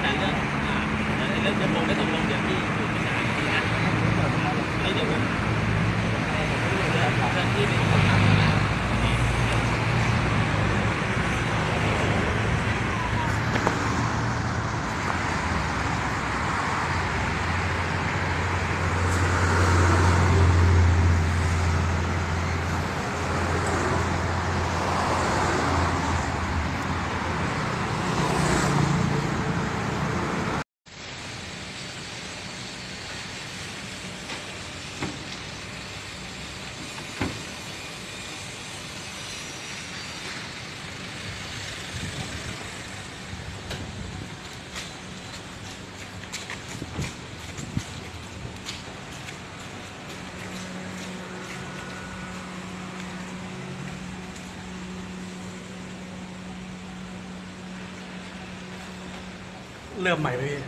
แต่เรื่องในเรื่องจะลงไม่ตกลงเดี๋ยวพี่ เริ่มใหม่ไปพี่